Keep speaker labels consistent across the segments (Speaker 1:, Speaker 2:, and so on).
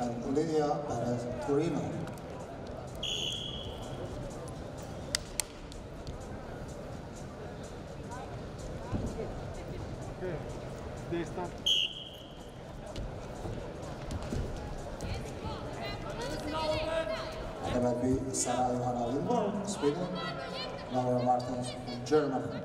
Speaker 1: and Lydia Perez Torino.
Speaker 2: Okay. They start.
Speaker 1: Be Sarah Johanna Lindborg, Sweden. Laura Mertens from Germany.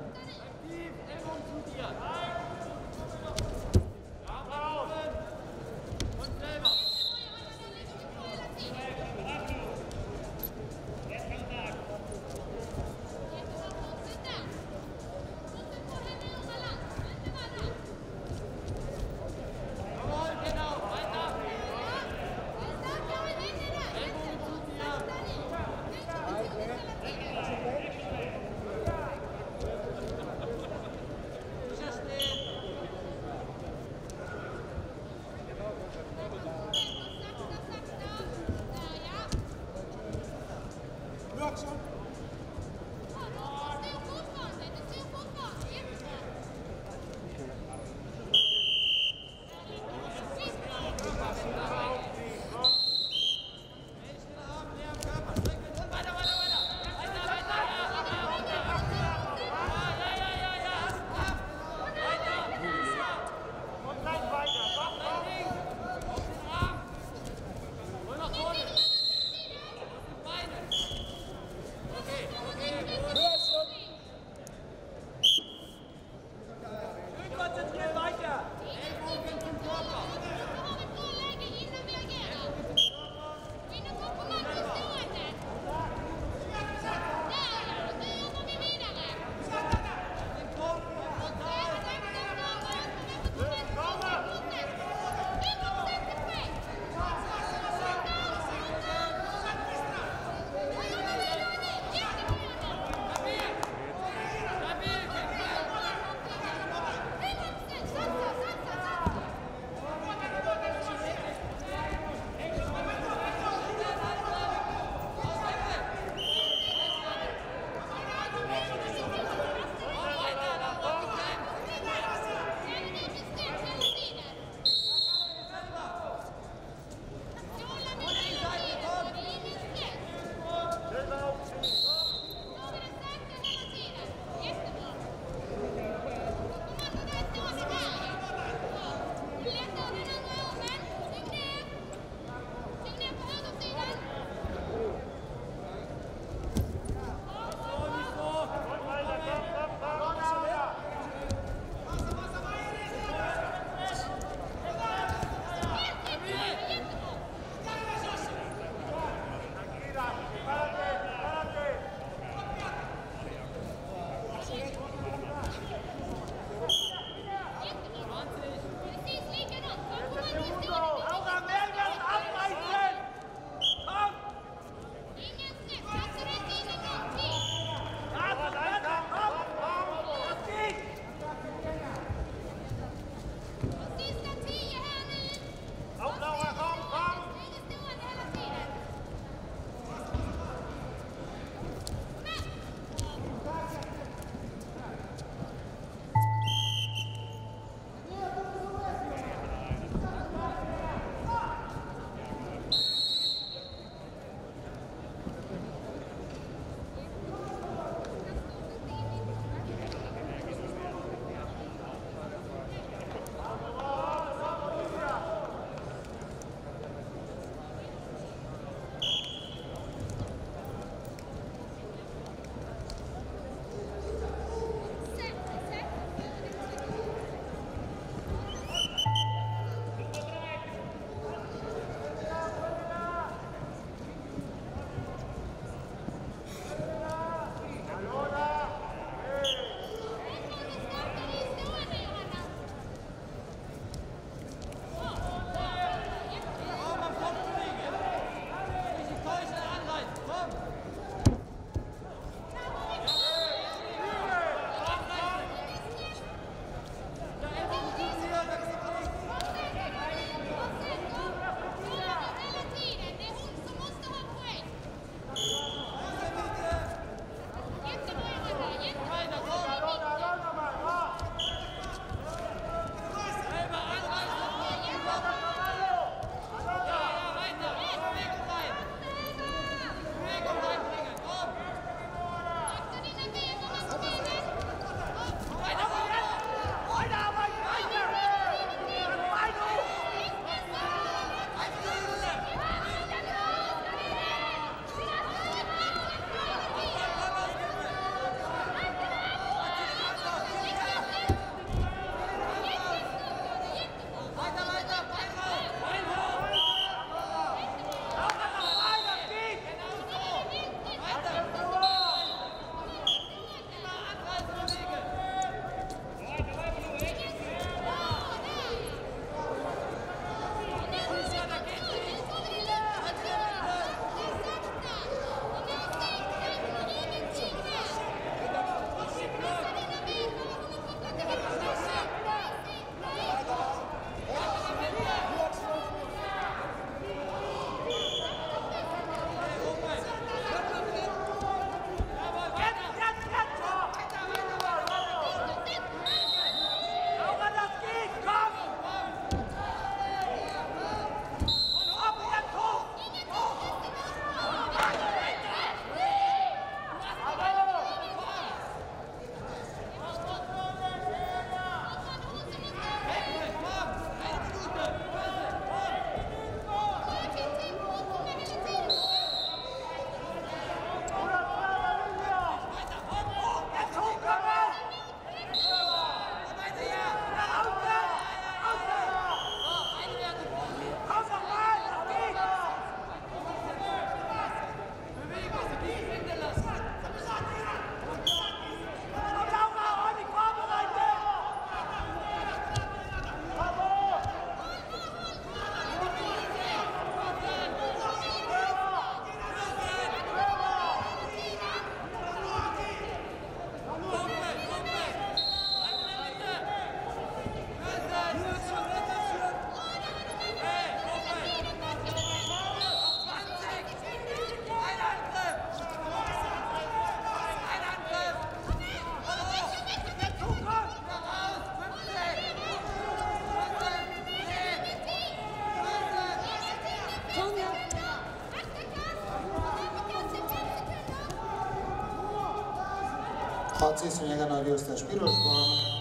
Speaker 1: Oci su njega na Justin Špiroškom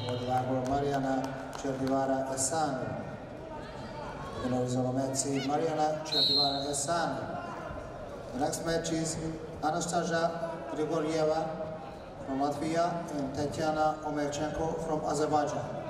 Speaker 1: od Lagor Marijana Čerdivara Esani. Winner is Olomeci Marijana Čerdivara Esani. The next match is Anastasia Grigorieva from Latvia and Tatiana Omerchenko from Azerbaijan.